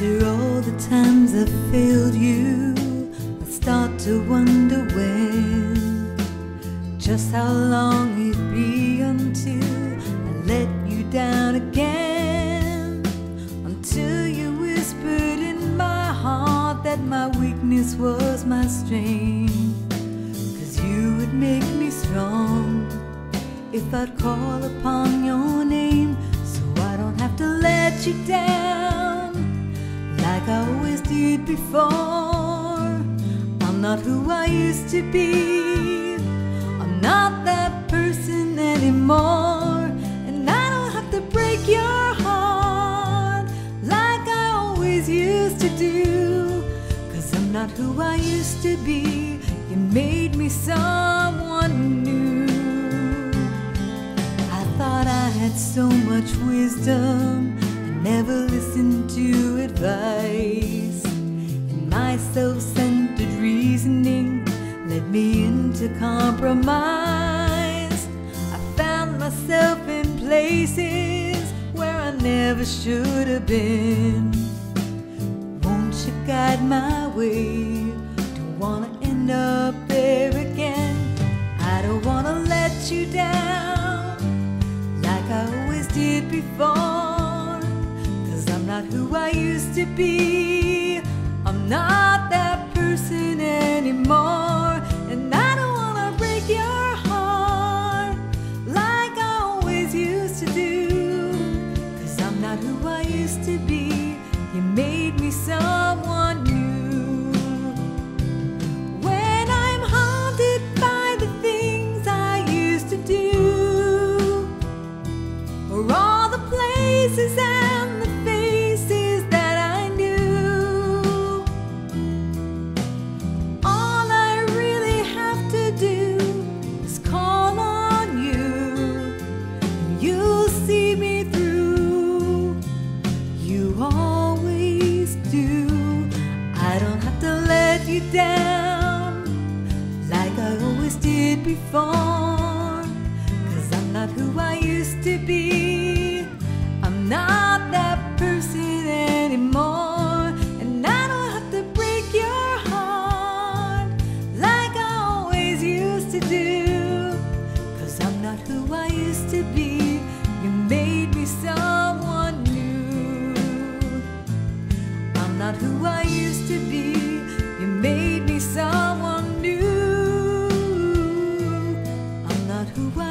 After all the times I've failed you, I start to wonder when, just how long it'd be until I let you down again. Until you whispered in my heart that my weakness was my strength. Cause you would make me strong if I'd call upon your name so I don't have to let you down before. I'm not who I used to be, I'm not that person anymore, and I don't have to break your heart like I always used to do. Cause I'm not who I used to be, you made me someone new. I thought I had so much wisdom. Never listened to advice. My self centered reasoning led me into compromise. I found myself in places where I never should have been. Won't you guide my way? Don't wanna end up there again. I don't wanna let you down like I always did before. Cause I'm not who I used to be. I'm not that person anymore. And I don't wanna break your heart like I always used to do. Cause I'm not who I used to be. You made me someone new. When I'm haunted by the things I used to do, or all the places and down like I always did before. Cause I'm not who I used to be. I'm not that person anymore. And I don't have to break your heart like I always used to do. Cause I'm not who I used to be. You made me someone new. I'm not who I used to someone new. I'm not who I